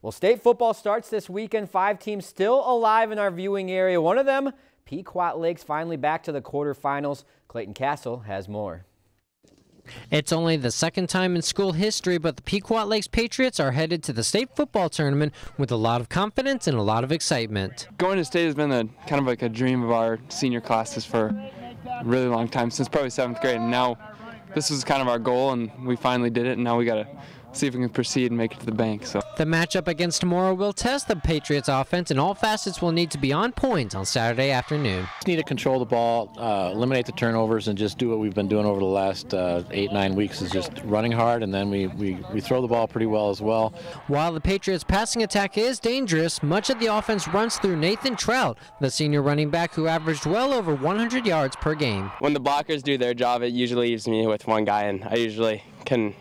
Well, state football starts this weekend. Five teams still alive in our viewing area. One of them, Pequot Lakes, finally back to the quarterfinals. Clayton Castle has more. It's only the second time in school history, but the Pequot Lakes Patriots are headed to the state football tournament with a lot of confidence and a lot of excitement. Going to state has been a kind of like a dream of our senior classes for a really long time, since probably seventh grade. And now this was kind of our goal, and we finally did it. And now we got to see if we can proceed and make it to the bank. So the matchup against tomorrow will test the Patriots' offense, and all facets will need to be on point on Saturday afternoon. Just need to control the ball, uh, eliminate the turnovers, and just do what we've been doing over the last uh, eight nine weeks is just running hard, and then we, we we throw the ball pretty well as well. While the Patriots' passing attack is dangerous, much of the offense runs through Nathan Trout, the senior running back who averaged well over 100 yards per game. When the blockers do their job, it usually leaves me with one guy, and I usually can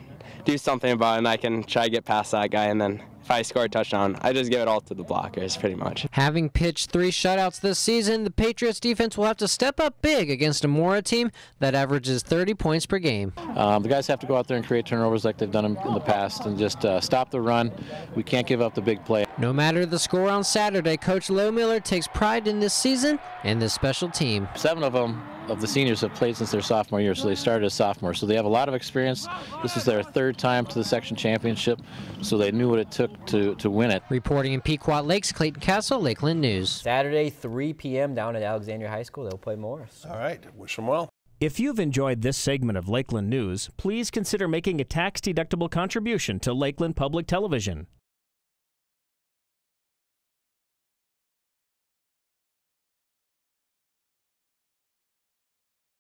do something about it and I can try to get past that guy and then if I score a touchdown, I just give it all to the blockers pretty much. Having pitched three shutouts this season, the Patriots defense will have to step up big against a Mora team that averages 30 points per game. Um, the guys have to go out there and create turnovers like they've done in the past and just uh, stop the run. We can't give up the big play. No matter the score on Saturday, Coach Low Miller takes pride in this season and this special team. Seven of them of the seniors have played since their sophomore year, so they started as sophomores. So they have a lot of experience. This is their third time to the section championship, so they knew what it took to, to win it. Reporting in Pequot Lakes, Clayton Castle, Lakeland News. Saturday, 3 p.m. down at Alexandria High School. They'll play Morris. All right. Wish them well. If you've enjoyed this segment of Lakeland News, please consider making a tax-deductible contribution to Lakeland Public Television.